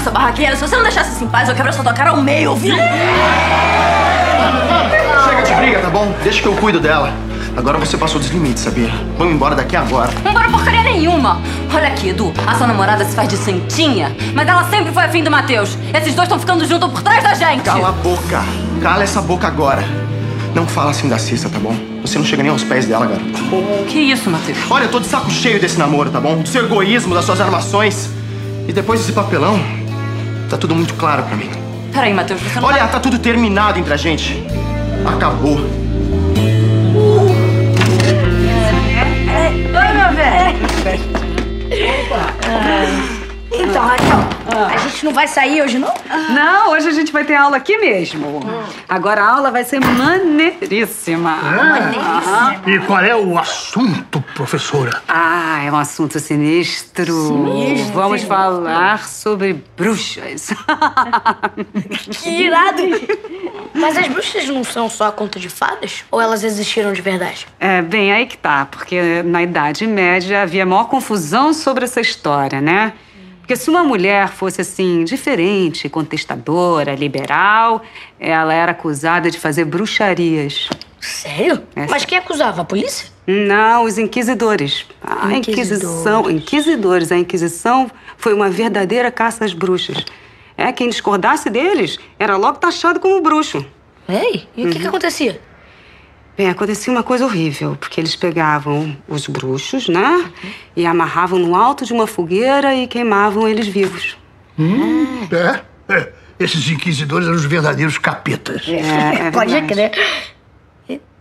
aqui, sua barraqueira. Se você não deixasse isso em paz, eu quebro essa tua cara ao meio, viu? Chega de briga, tá bom? Deixa que eu cuido dela. Agora você passou dos limites, sabia? Vamos embora daqui agora. Não bora porcaria nenhuma. Olha aqui, Edu. A sua namorada se faz de santinha, mas ela sempre foi afim do Matheus. Esses dois estão ficando juntos por trás da gente. Cala a boca. Cala essa boca agora. Não fala assim da Cissa, tá bom? Você não chega nem aos pés dela, garoto. Que isso, Matheus? Olha, eu tô de saco cheio desse namoro, tá bom? Do seu egoísmo, das suas armações. E depois desse papelão, tá tudo muito claro pra mim. Peraí, Matheus, você não Olha, vai... tá tudo terminado entre a gente. Acabou. Oi, meu velho. Então, Raquel, a gente não vai sair hoje, não? Não, hoje a gente vai ter aula aqui mesmo. Agora a aula vai ser maneiríssima. Aham. E qual é o assunto, professora? Ah, é um assunto sinistro. Sinistro? Vamos falar sobre bruxas. Que irado. Mas as bruxas não são só conto de fadas? Ou elas existiram de verdade? É, bem, aí que tá, porque na Idade Média havia maior confusão sobre essa história, né? Porque se uma mulher fosse assim, diferente, contestadora, liberal, ela era acusada de fazer bruxarias. Sério? É Mas quem acusava? A polícia? Não, os inquisidores. A Inquisição. Inquisidores. A Inquisição foi uma verdadeira caça às bruxas. É, quem discordasse deles era logo taxado como bruxo. Ei, e o que, que acontecia? Bem, acontecia uma coisa horrível, porque eles pegavam os bruxos, né? E amarravam no alto de uma fogueira e queimavam eles vivos. É? é. Esses inquisidores eram os verdadeiros capetas. É, é Pode crer.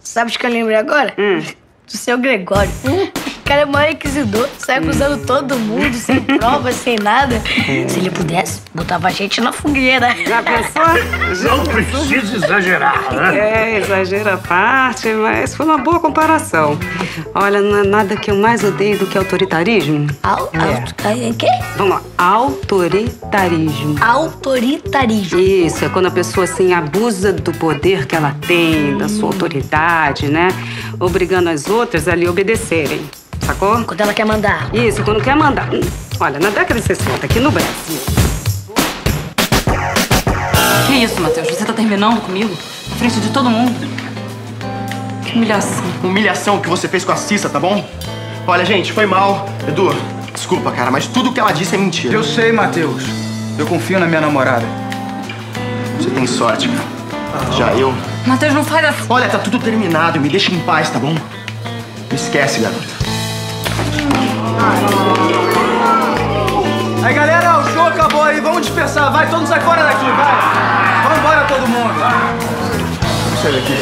Sabe o que eu lembrei agora? Hum. Do seu Gregório. O cara é o maior inquisidor, sai acusando todo mundo, sem provas, sem nada. Se ele pudesse, botava a gente na fogueira. Já pensou? Não precisa exagerar, né? É, exagero à parte, mas foi uma boa comparação. Olha, não é nada que eu mais odeio do que autoritarismo. Au, É. quê? Vamos lá, autoritarismo. Autoritarismo. Isso, é quando a pessoa assim abusa do poder que ela tem, da sua autoridade, né? Obrigando as outras a lhe obedecerem. Sacou? Quando ela quer mandar. Isso, quando quer mandar. Hum, Olha, na década de 60, aqui no Brasil. Que isso, Matheus? Você tá terminando comigo? Na frente de todo mundo? Que humilhação. Humilhação que você fez com a Cissa, tá bom? Olha, gente, foi mal. Edu, desculpa, cara, mas tudo que ela disse é mentira. Eu sei, Matheus. Eu confio na minha namorada. Você tem sorte, cara. Já eu. Matheus, não faz assim. Olha, tá tudo terminado. Me deixa em paz, tá bom? Me esquece, garota. Aí, galera, o show acabou aí. Vamos dispersar. Vai, todo mundo sai fora daqui, vai. Vamos embora, todo mundo. Sai daqui,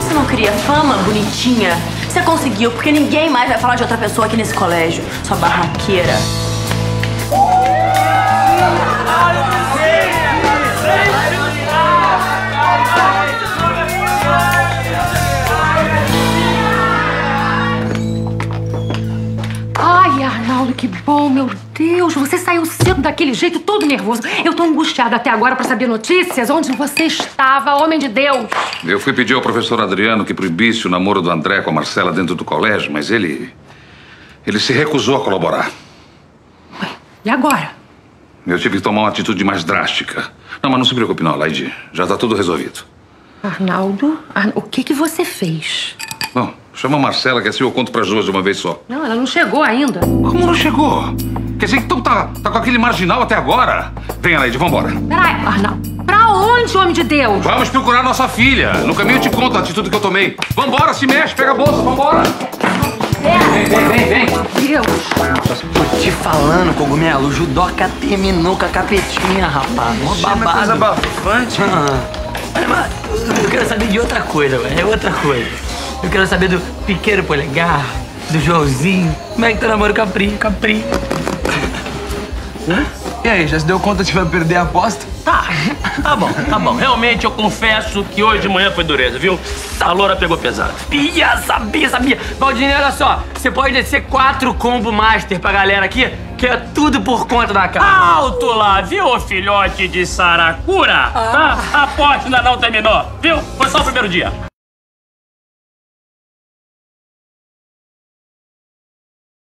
Você não queria fama, bonitinha? Você conseguiu, porque ninguém mais vai falar de outra pessoa aqui nesse colégio. Sua barraqueira. Que bom, meu Deus. Você saiu cedo daquele jeito, todo nervoso. Eu tô angustiada até agora pra saber notícias. Onde você estava, homem de Deus? Eu fui pedir ao professor Adriano que proibisse o namoro do André com a Marcela dentro do colégio, mas ele. Ele se recusou a colaborar. E agora? Eu tive que tomar uma atitude mais drástica. Não, mas não se preocupe, não, Laide. Já está tudo resolvido. Arnaldo, Arn- o que que você fez? Bom, chama a Marcela, que assim eu conto para as duas de uma vez só. Não, ela não chegou ainda. Como não chegou? Quer dizer, então tá, tá com aquele marginal até agora? Venha, Laide, vambora. Peraí, Arnaldo. Pra onde, homem de Deus? Vamos procurar nossa filha. No caminho eu te conto a atitude que eu tomei. Vambora, se mexe, pega a bolsa, vambora. Vem, vem, vem, vem. Deus. Tô te falando, cogumelo. O judoca terminou com a capetinha, rapaz. Mó babado. coisa bafante. Ah. Mas, mas, eu quero saber de outra coisa, velho. É outra coisa. Eu quero saber do Piqueiro Polegar, do Joãozinho. Como é que tá o namoro Capri? Capri. E aí, já se deu conta de que vai perder a aposta? Tá, tá bom, tá bom. Realmente eu confesso que hoje de manhã foi dureza, viu? A loura pegou pesado. Sabia, sabia, sabia. Valdinei, olha só. Você pode descer quatro combo master pra galera aqui, que é tudo por conta da casa. Alto lá, viu, filhote de saracura? Tá? A aposta ainda não terminou, viu? Foi só o primeiro dia.